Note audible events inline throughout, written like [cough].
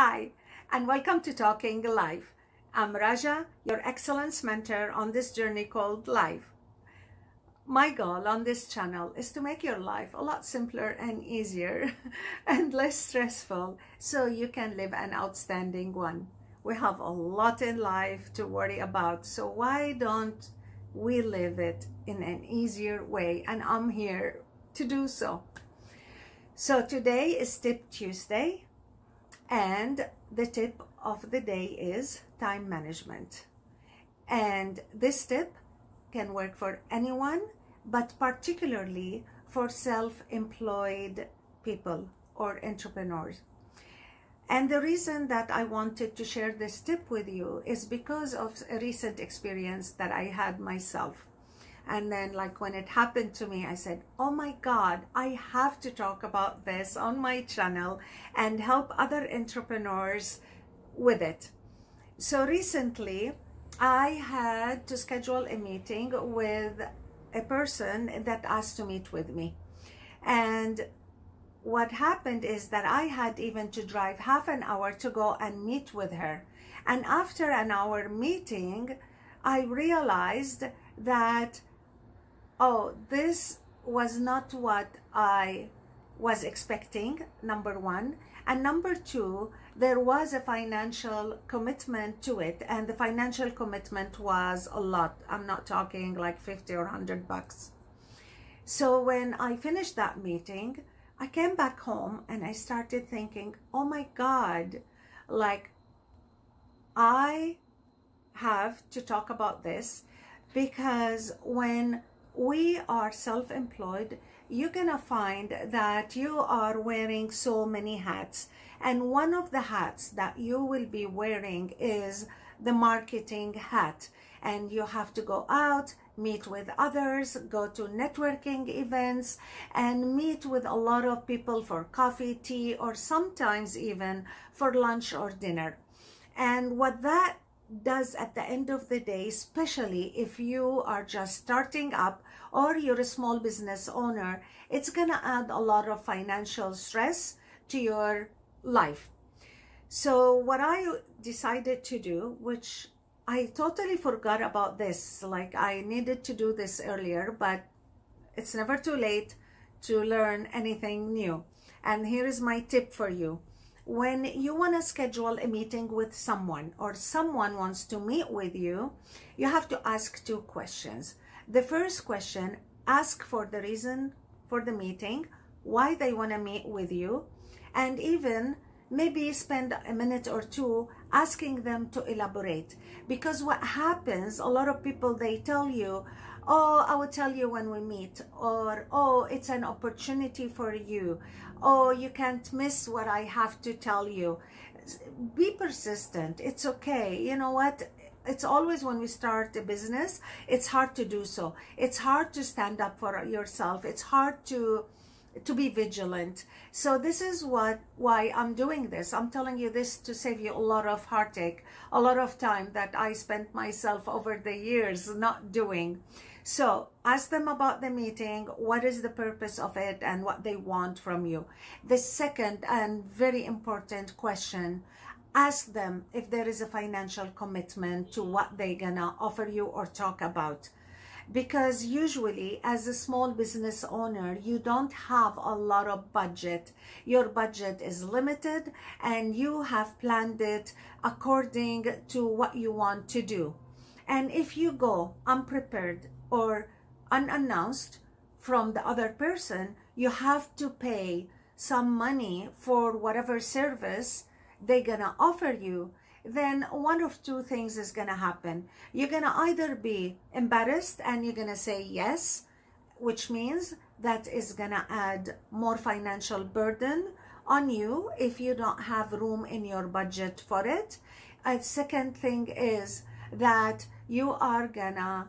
Hi, and welcome to Talking Life. I'm Raja, your excellence mentor on this journey called life. My goal on this channel is to make your life a lot simpler and easier [laughs] and less stressful so you can live an outstanding one. We have a lot in life to worry about, so why don't we live it in an easier way? And I'm here to do so. So today is Tip Tuesday and the tip of the day is time management. And this tip can work for anyone, but particularly for self-employed people or entrepreneurs. And the reason that I wanted to share this tip with you is because of a recent experience that I had myself. And then like when it happened to me, I said, oh my God, I have to talk about this on my channel and help other entrepreneurs with it. So recently, I had to schedule a meeting with a person that asked to meet with me. And what happened is that I had even to drive half an hour to go and meet with her. And after an hour meeting, I realized that oh, this was not what I was expecting, number one. And number two, there was a financial commitment to it. And the financial commitment was a lot. I'm not talking like 50 or 100 bucks. So when I finished that meeting, I came back home and I started thinking, oh my God, like I have to talk about this because when we are self-employed, you're gonna find that you are wearing so many hats. And one of the hats that you will be wearing is the marketing hat. And you have to go out, meet with others, go to networking events, and meet with a lot of people for coffee, tea, or sometimes even for lunch or dinner. And what that does at the end of the day, especially if you are just starting up or you're a small business owner, it's going to add a lot of financial stress to your life. So what I decided to do, which I totally forgot about this, like I needed to do this earlier, but it's never too late to learn anything new. And here is my tip for you. When you want to schedule a meeting with someone or someone wants to meet with you, you have to ask two questions. The first question, ask for the reason for the meeting, why they want to meet with you, and even maybe spend a minute or two asking them to elaborate. Because what happens, a lot of people, they tell you, oh, I will tell you when we meet, or oh, it's an opportunity for you, oh, you can't miss what I have to tell you. Be persistent. It's okay. You know what? it's always when we start a business, it's hard to do so. It's hard to stand up for yourself. It's hard to to be vigilant. So this is what why I'm doing this. I'm telling you this to save you a lot of heartache, a lot of time that I spent myself over the years not doing. So ask them about the meeting, what is the purpose of it and what they want from you. The second and very important question, ask them if there is a financial commitment to what they're gonna offer you or talk about. Because usually as a small business owner you don't have a lot of budget. Your budget is limited and you have planned it according to what you want to do and if you go unprepared or unannounced from the other person you have to pay some money for whatever service they're gonna offer you. Then one of two things is gonna happen. You're gonna either be embarrassed and you're gonna say yes which means that is gonna add more financial burden on you if you don't have room in your budget for it. A second thing is that you are gonna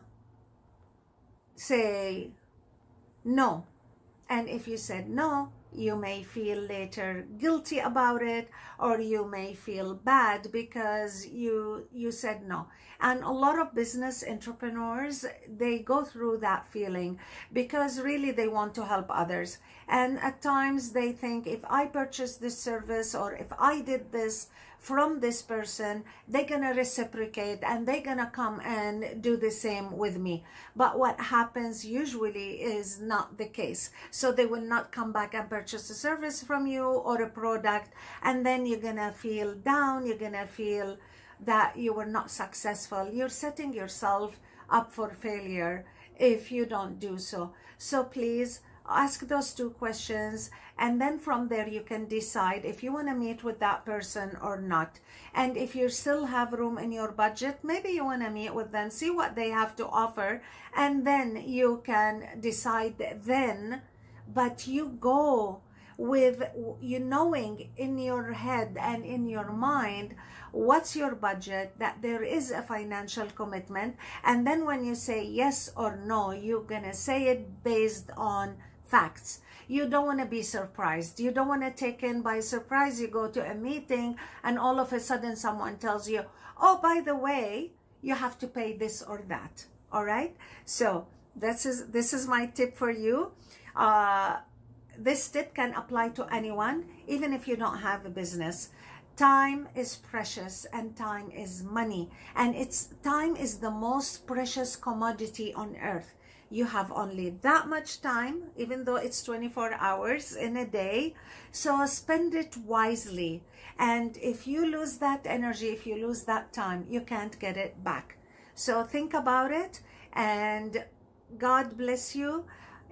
say no. And if you said no you may feel later guilty about it or you may feel bad because you you said no. And a lot of business entrepreneurs they go through that feeling because really they want to help others. And at times they think if i purchase this service or if i did this from this person they're gonna reciprocate and they're gonna come and do the same with me. But what happens usually is not the case. So they will not come back and purchase a service from you or a product and then you're gonna feel down you're gonna feel that you were not successful. You're setting yourself up for failure if you don't do so. So please ask those two questions and then from there you can decide if you want to meet with that person or not. And if you still have room in your budget maybe you want to meet with them see what they have to offer and then you can decide then. But you go with you knowing in your head and in your mind what's your budget that there is a financial commitment and then when you say yes or no you're gonna say it based on facts. You don't want to be surprised. You don't want to take in by surprise. You go to a meeting and all of a sudden someone tells you, oh, by the way, you have to pay this or that. All right. So this is, this is my tip for you. Uh, this tip can apply to anyone, even if you don't have a business. Time is precious and time is money. And it's time is the most precious commodity on earth you have only that much time, even though it's 24 hours in a day. So spend it wisely. And if you lose that energy, if you lose that time, you can't get it back. So think about it and God bless you.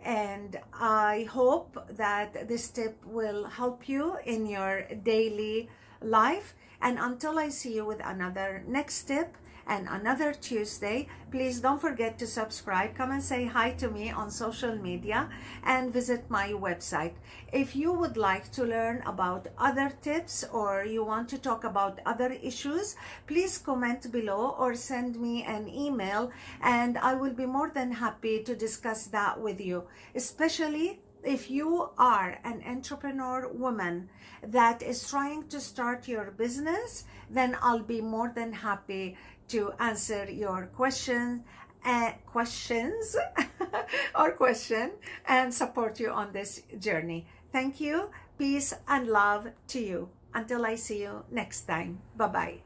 And I hope that this tip will help you in your daily life. And until I see you with another next tip, and another Tuesday. Please don't forget to subscribe. Come and say hi to me on social media and visit my website. If you would like to learn about other tips or you want to talk about other issues, please comment below or send me an email and I will be more than happy to discuss that with you, especially if you are an entrepreneur woman that is trying to start your business, then I'll be more than happy to answer your question, uh, questions [laughs] or question and support you on this journey. Thank you. Peace and love to you. Until I see you next time. Bye-bye.